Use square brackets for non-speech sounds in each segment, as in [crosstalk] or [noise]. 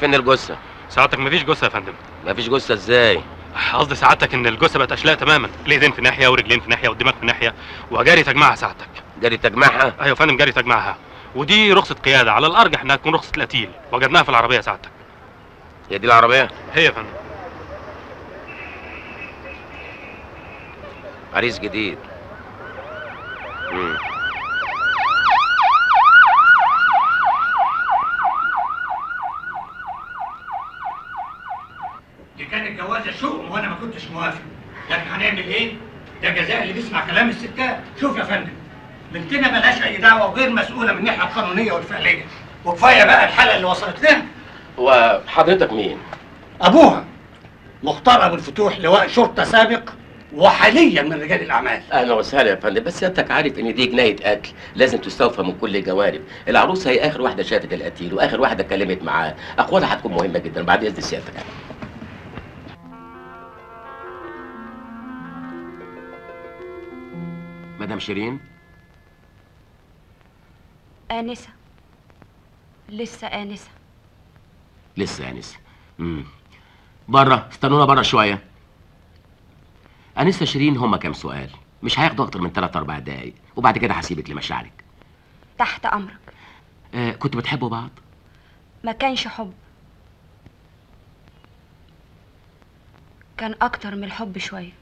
فين الجثة؟ سعادتك مفيش جثة يا فندم. مفيش جثة إزاي؟ قصدي سعادتك إن الجثة بقت أشلاء تماما. الايدين في ناحية ورجلين في ناحية والدماغ في ناحية وجاري تجمعها سعادتك جاري تجمعها؟ أيوه يا فندم جاري تجمعها. ودي رخصة قيادة. على الأرجح إنها تكون رخصة القتيل. وجدناها في العربية سعادتك هي دي العربية؟ هي يا فندم. عريس جديد. مم. دي كانت جوازه شؤم وأنا ما كنتش موافق. لكن هنعمل إيه؟ ده جزاء اللي بيسمع كلام الستات شوف يا فندم بنتنا ملهاش أي دعوة وغير مسؤولة من الناحية القانونية والفعلية. وكفاية بقى الحالة اللي وصلت لها. هو حضرتك مين؟ أبوها. مختار أبو الفتوح لواء شرطة سابق وحاليا من رجال الأعمال. أهلا وسهلا يا فندم بس انتك عارف إن دي جناية قتل. لازم تستوفى من كل الجوانب. العروسة هي آخر واحدة شافت القتيل وآخر واحدة اتكلمت معاه. أقوالها هتكون مهمة جدا بعد إذن سيادتك. مدام شيرين آنسة. لسه آنسة. لسه آنسة. امم بره استنونا بره شوية. آنسة شيرين هما كام سؤال؟ مش هياخدوا أكتر من 3 4 دقايق وبعد كده هسيبك لمشاعرك. تحت أمرك. آه كنتوا بتحبوا بعض؟ ما كانش حب. كان أكتر من الحب شوية.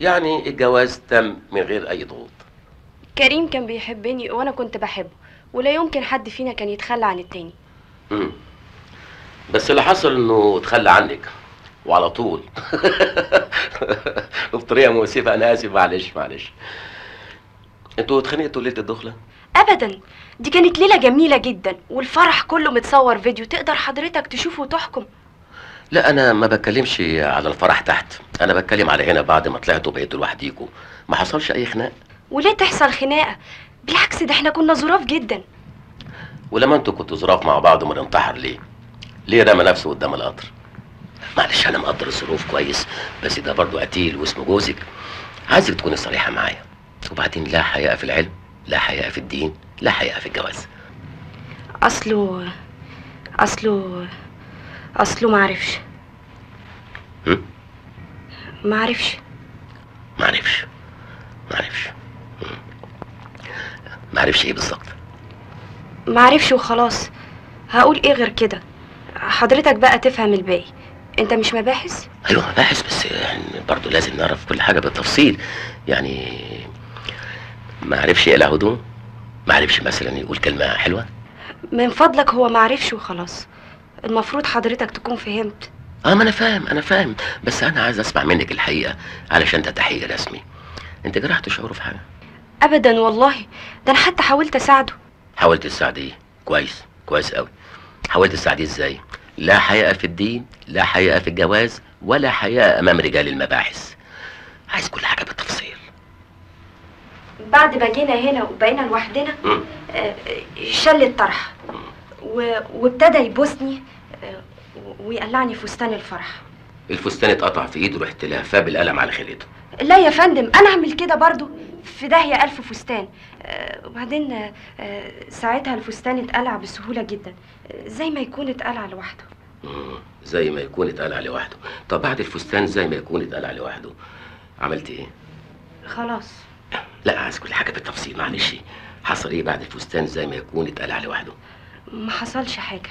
يعني الجواز تم من غير أي ضغوط. كريم كان بيحبني وأنا كنت بحبه ولا يمكن حد فينا كان يتخلى عن التاني. مم. بس اللي حصل إنه اتخلى عنك وعلى طول. [laughs] وبطريقة مؤسفة أنا آسف معلش معلش. أنتوا اتخانقتوا ليلة الدخلة؟ أبدا. دي كانت ليلة جميلة جدا والفرح كله متصور فيديو تقدر حضرتك تشوفه وتحكم. لا أنا ما بتكلمش على الفرح تحت. أنا بتكلم على هنا بعد ما طلعتوا بقيتوا لوحديكوا. ما حصلش أي خناق؟ وليه تحصل خناقة. بالعكس ده إحنا كنا ظراف جدا. ولما أنتوا كنتوا ظراف مع بعض امال انتحر ليه؟ ليه رمى نفسه قدام القطر؟ معلش أنا مقدر الظروف كويس بس ده برضه قتيل واسمه جوزك. عايزك تكوني صريحة معايا. وبعدين لا حياء في العلم لا حياء في الدين لا حياء في الجواز. أصله أصله أصله معرفش؟ معرفش معرفش معرفش. معرفش إيه بالظبط؟ معرفش وخلاص. هقول إيه غير كده؟ حضرتك بقى تفهم الباقي. أنت مش مباحث؟ أيوه مباحث بس يعني برضه لازم نعرف كل حاجة بالتفصيل. يعني ما عرفش يقلع هدوم ما عرفش مثلا يقول كلمة حلوة؟ من فضلك هو معرفش وخلاص. المفروض حضرتك تكون فهمت. آه ما أنا فاهم أنا فاهم. بس أنا عايز أسمع منك الحقيقة علشان ده تحقيق رسمي. أنت جرحت شعوره في حاجة؟ ابدا والله. ده أنا حتى حاولت أساعده. حاولت تساعديه كويس كويس قوي حاولت تساعديه إزاي؟ لا حياء في الدين لا حياء في الجواز ولا حياء أمام رجال المباحث. عايز كل حاجة بالتفصيل. بعد ما جينا هنا وبقينا لوحدنا. آه، شل الطرح. وابتدى يبوسني. ويقلعني فستان الفرح. الفستان اتقطع في ايده رحت لهفاه بالقلم على خلقته لا يا فندم أنا اعمل كده برضو في داهية ألف فستان. آه، وبعدين آه، ساعتها الفستان اتقلع بسهولة جدا. آه، زي ما يكون اتقلع لوحده. زي ما يكون اتقلع لوحده. طب بعد الفستان زي ما يكون اتقلع لوحده عملت إيه؟ خلاص. لا عايز كل حاجة بالتفصيل معلش. حصل إيه بعد الفستان زي ما يكون اتقلع لوحده؟ ما حصلش حاجة.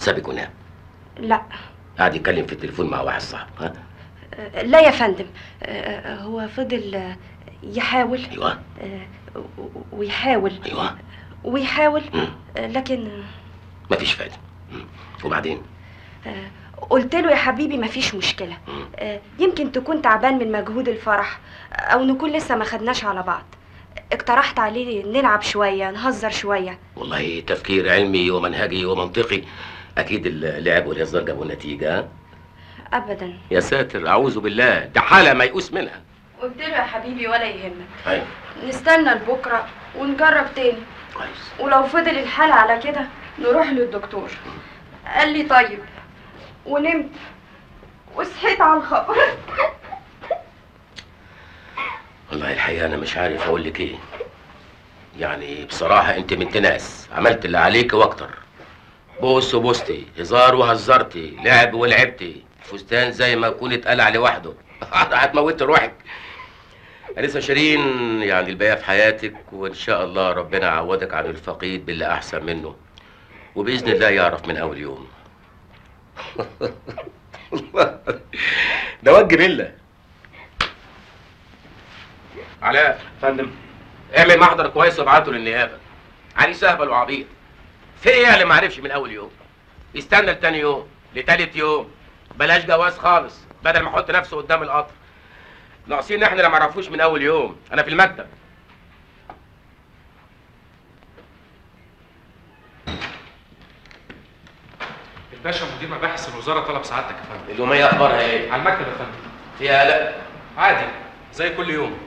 سابك ونام لا. قاعد يتكلم في التليفون مع واحد صاحبه ها؟ لا يا فندم. هو فضل يحاول. أيوه. ويحاول. أيوه. ويحاول لكن مفيش فايدة. وبعدين؟ قلت له يا حبيبي مفيش مشكلة. يمكن تكون تعبان من مجهود الفرح أو نكون لسه ما خدناش على بعض. اقترحت عليه نلعب شوية نهزر شوية. والله تفكير علمي ومنهجي ومنطقي. أكيد اللعب والهزار جابوا نتيجه؟ ابدا. يا ساتر أعوذ بالله. ده حالة ميؤوس منها. قلت له يا حبيبي ولا يهمك. أيوه نستنى لبكرة ونجرب تاني. كويس. ولو فضل الحال على كده نروح للدكتور. قال لي طيب. ونمت. وصحيت على الخبر. والله الحقيقة أنا مش عارف أقول لك إيه. يعني بصراحة أنت بنت ناس عملت اللي عليك وأكتر. بوس وبوستي هزار وهزرتي لعب ولعبتي فستان زي ما يكون اتقلع لوحده. [laughs] هتموت روحك. أنسة شيرين؟ يعني الباقية في حياتك وإن شاء الله ربنا يعوضك عن الفقيد باللي أحسن منه. وبإذن الله يعرف من أول يوم. [laughs] ده واد جبلة علاء فندم. اعمل محضر كويس وابعته للنيابة. علي سهبل وعبيط. في إيه اللي ما عرفش من أول يوم؟ يستنى لتاني يوم لتالت يوم. بلاش جواز خالص بدل ما يحط نفسه قدام القطر. ناقصين إحنا اللي ما عرفوش من أول يوم. أنا في المكتب. الباشا مدير مباحث الوزارة طلب سعادتك يا فندم. اليومية أخبارها إيه؟ على المكتب يا فندم. فيها قلق عادي زي كل يوم.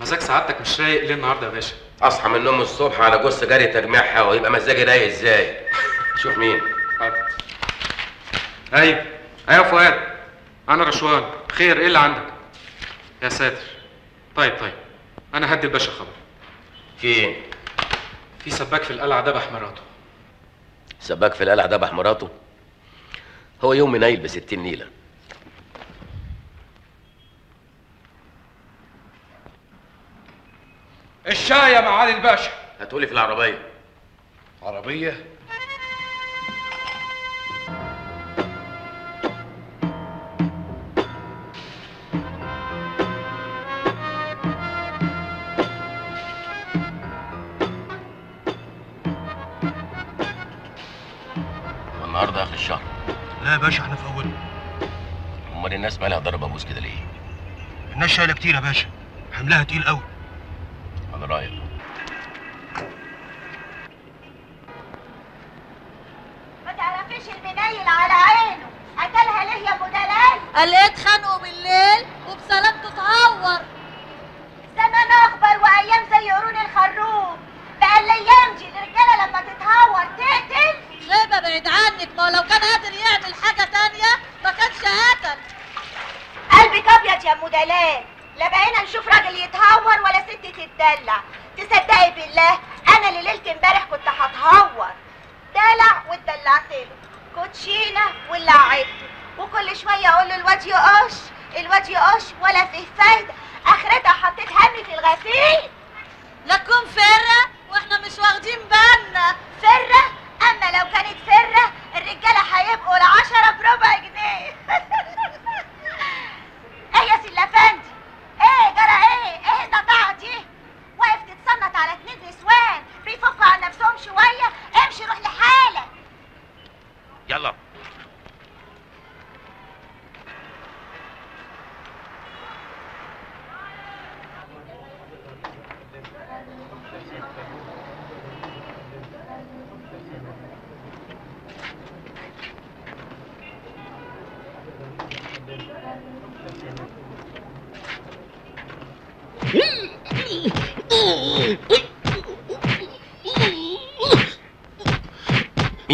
مزاج سعادتك مش رايق ليه النهارده يا باشا. أصحى من النوم الصبح على جثة جري تجميعها ويبقى مزاجي رايق إزاي؟ شوف مين. حاضر أيوه أيوه فؤاد. أنا رشوان خير إيه اللي عندك؟ يا ساتر. طيب طيب. أنا هدي الباشا خبر. في إيه في سباك في القلعة دبح مراته. سباك في القلعة دبح مراته؟ هو يوم منيل بستين نيلة الشاي يا معالي الباشا. هتقولي في العربية. عربية؟ والنهاردة آخر الشهر. لا يا باشا إحنا في أوله. أمال الناس مالها ضرب ابوس كده ليه؟ الناس شايلة كتير يا باشا. حملها تقيل قوي على رايك ما تعرفيش المنيل على عينه قتلها ليه يا ابو دلال قال إيه اتخانقوا بالليل وبسلامته اتعور زمان اخبر وايام زي قرون الخروف بقى الأيام دي الرجاله لما تتهور تقتل غيبة بعيد عنك ما هو لو كان قادر يعمل حاجة تانية ما كانش قتل قلبك ابيض يا ام دلال لا بقينا نشوف راجل يتهور ولا ست تتدلع. تصدقي بالله أنا اللي ليلة امبارح كنت هتهور. دلع واتدلعت له. كوتشينة ولعبته وكل شوية أقول له الواد يقش الواد يقش ولا فيه فايدة. آخرتها حطيت همي في الغسيل. لكم فرة وإحنا مش واخدين بالنا. فره أما لو كانت فره الرجالة هيبقوا العشرة بربع جنيه [laughs] إيه يا سيلا فندي إيه جرى إيه إيه النطاعه دي واقف تتصنت على اتنين نسوان بيفكوا عن نفسهم شوية امشي روح لحالك يلا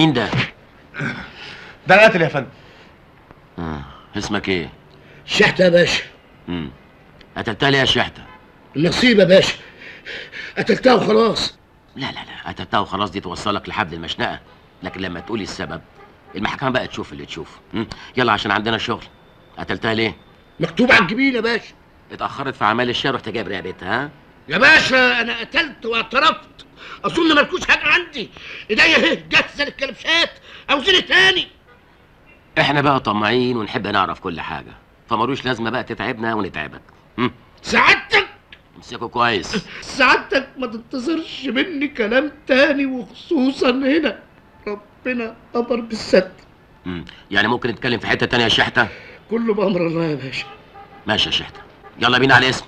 مين ده؟ ده القتل يا فندم آه. اسمك إيه؟ شحتة يا باشا امم قتلتها ليه يا شحتة؟ النصيب يا باشا قتلتها وخلاص لا لا لا قتلتها وخلاص دي توصلك لحبل المشنقة لكن لما تقولي السبب المحكمة بقى تشوف اللي تشوف مم. يلا عشان عندنا شغل قتلتها ليه؟ مكتوب على الجبين يا باشا اتأخرت في أعمال الشهر رحت جايب رقبتها ها؟ يا باشا أنا قتلت واعترفت أظن مالكوش حاجة عندي. إيديا اهي جاهزه للكلبشات عاوزيني تاني. إحنا بقى طماعين ونحب نعرف كل حاجة. فمالوش لازمة بقى تتعبنا ونتعبك. سعادتك! امسكوا كويس. سعادتك ما تنتظرش مني كلام تاني وخصوصا هنا. ربنا أمر بالستر. مم. يعني ممكن نتكلم في حتة تانية يا شحتة؟ كله بأمر الله يا باشا. ماشي يا شحتة. يلا بينا على الاسم.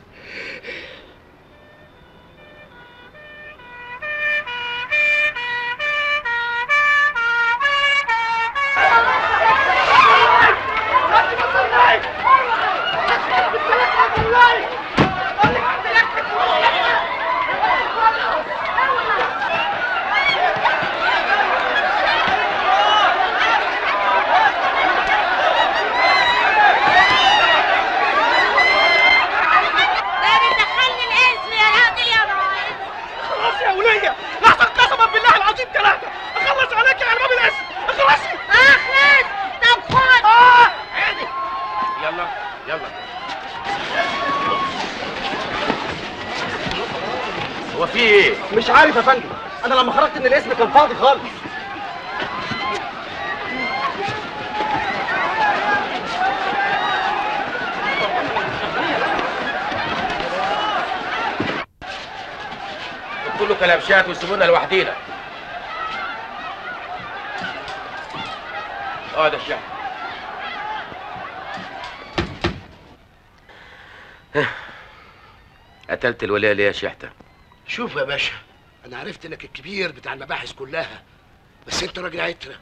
عارف يا فندم أنا لما خرجت من الاسم كان فاضي خالص. كله كلبشات ويسيبونا لوحدينا. آه ده الشعب قتلت الولاية ليه يا شحته شوف يا باشا أنا عرفت إنك الكبير بتاع المباحث كلها بس أنت راجل عترة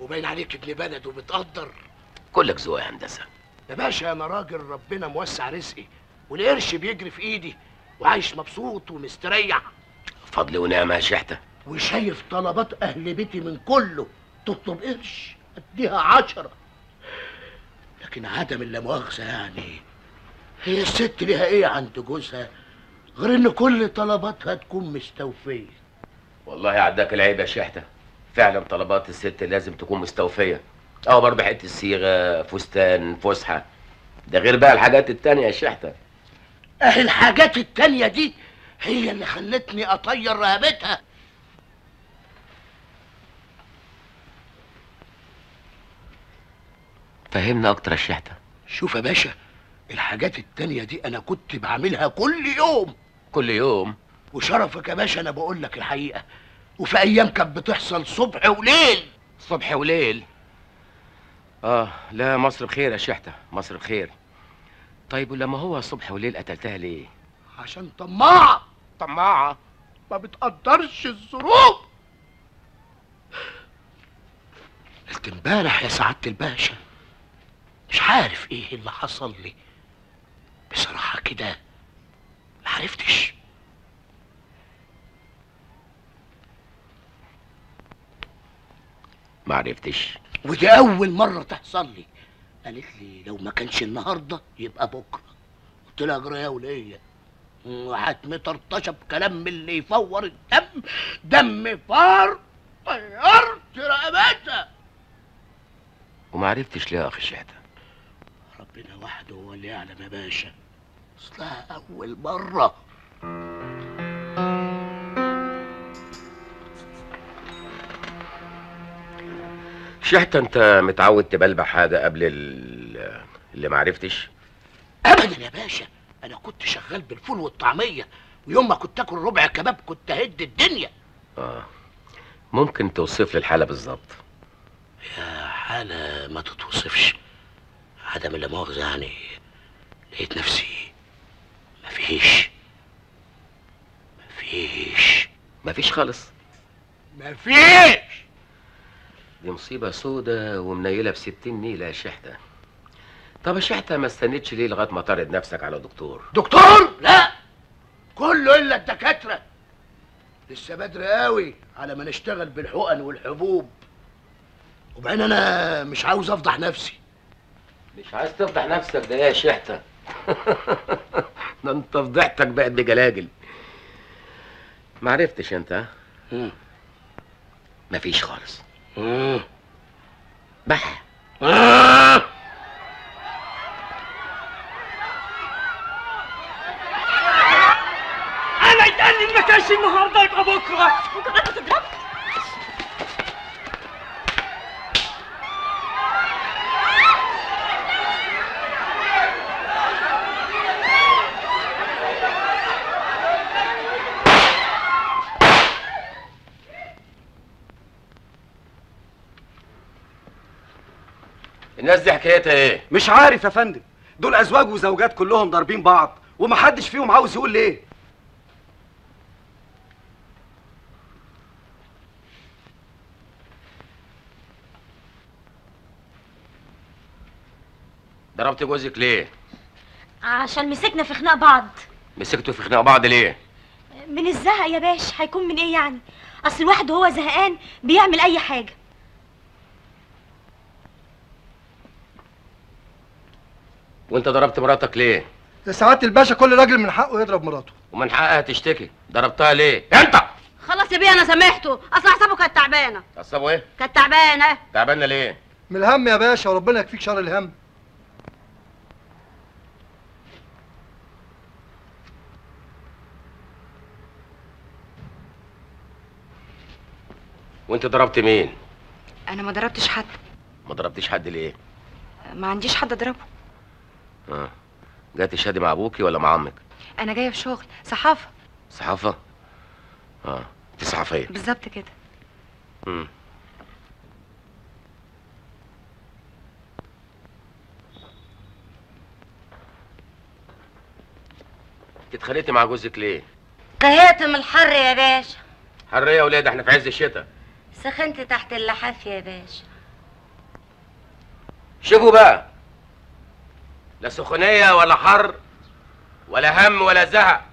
وباين عليك ابن بلد وبتقدر. كلك ذوق يا هندسة. يا باشا أنا راجل ربنا موسع رزقي والقرش بيجري في إيدي وعايش مبسوط ومستريح. فضل ونعمة يا شحتة. وشايف طلبات أهل بيتي من كله تطلب قرش أديها عشرة. لكن عدم اللا مؤاخذة يعني هي الست ليها إيه عند جوزها؟ غير إن كل طلباتها تكون مستوفية. والله عداك العيب يا شحتة. فعلا طلبات الست لازم تكون مستوفية. آه برضه حتة الصيغه فستان فسحة. ده غير بقى الحاجات التانية يا شحتة. أهي الحاجات التانية دي هي اللي خلتني أطير رهبتها فهمنا أكتر يا شحتة. شوف يا باشا الحاجات التانية دي أنا كنت بعملها كل يوم. كل يوم. وشرفك يا باشا أنا بقول لك الحقيقة. وفي أيام كانت بتحصل صبح وليل. صبح وليل؟ آه لا مصر بخير يا شحتة مصر بخير. طيب ولما هو صبح وليل قتلتها ليه؟ عشان طماعة. طماعة؟ ما بتقدرش الظروف. قلت امبارح يا سعادة الباشا مش عارف إيه اللي حصل لي. بصراحة كده ما عرفتش. ما عرفتش. ودي أول مرة تحصل لي. قالت لي لو ما كانش النهاردة يبقى بكرة. قلت لها أجرى يا ولية وهتمطرطشة بكلام من اللي يفور الدم. دم فار. طيرت رقبتها. وما عرفتش ليه يا أخي شحته ربنا وحده هو اللي يعلم يا باشا. اصلها أول مرة. شحته أنت متعود تبلبع حاجة قبل ال- اللي ما عرفتش؟ أبدا يا باشا. أنا كنت شغال بالفول والطعمية ويوم ما كنت آكل ربع كباب كنت أهد الدنيا. آه. ممكن توصف لي الحالة بالظبط يا حالة ما تتوصفش. عدم لا مؤاخذة يعني لقيت نفسي مفيش. مفيش. مفيش خالص. مفيش! دي مصيبة سودة ومنيلة بستين نيلة يا شحتة. طب يا شحتة ما استنيتش ليه لغاية ما تعرض نفسك على دكتور؟ دكتور! لا! كله إلا الدكاترة. لسه بدري قوي على ما نشتغل بالحقن والحبوب. وبعدين أنا مش عاوز أفضح نفسي. مش عايز تفضح نفسك ده إيه يا شحتة. [laughs] ده انت فضحتك بقت بجلاجل ما عرفتش انت ها؟ مفيش خالص. بح آه. أنا يتقال لي ما كانش النهارده يبقى بكرة الناس دي حكايتها إيه؟ مش عارف يا فندم. دول أزواج وزوجات كلهم ضاربين بعض ومحدش فيهم عاوز يقول ليه. ضربت جوزك ليه؟ عشان مسكنا في خناق بعض. مسكتوا في خناق بعض ليه؟ من الزهق يا باش هيكون من إيه يعني؟ أصل الواحد وهو زهقان بيعمل أي حاجة. وانت ضربت مراتك ليه؟ يا سعاده الباشا كل راجل من حقه يضرب مراته ومن حقها تشتكي ضربتها ليه؟ انت خلاص يا بيه أنا سامحته أصل أعصابه كانت تعبانة أعصابه إيه؟ كانت تعبانة تعبانة ليه؟ من الهم يا باشا وربنا يكفيك شر الهم وانت ضربت مين؟ أنا ما ضربتش حد ما ضربتيش حد ليه؟ ما عنديش حد أضربه آه. جاي تشهدي مع أبوكي ولا مع عمك؟ أنا جاية في شغل. صحافة. صحافة؟ آه. انت صحفية. بالظبط كده. امم انت اتخانقتي مع جوزك ليه؟ طهقت من الحر يا باشا. حر يا ولاد إحنا في عز الشتاء. سخنت تحت اللحاف يا باشا. شوفوا بقى. لا سخونية ولا حر ولا هم ولا زهق.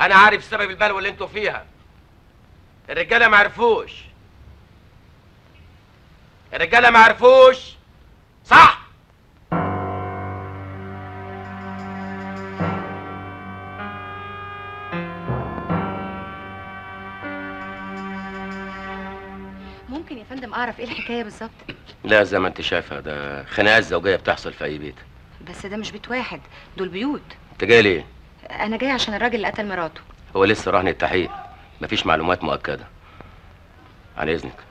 أنا عارف سبب البلوى اللي أنتوا فيها. الرجالة ما عرفوش. الرجالة ما عرفوش. صح! ممكن يا فندم أعرف إيه الحكاية بالظبط؟ لا زي ما أنت شايفة ده خناقات زوجية بتحصل في أي بيت. بس ده مش بيت واحد دول بيوت. انت جاي ليه؟ أنا جاية عشان الراجل اللي قتل مراته. هو لسه رهن التحقيق مفيش معلومات مؤكدة. عن إذنك.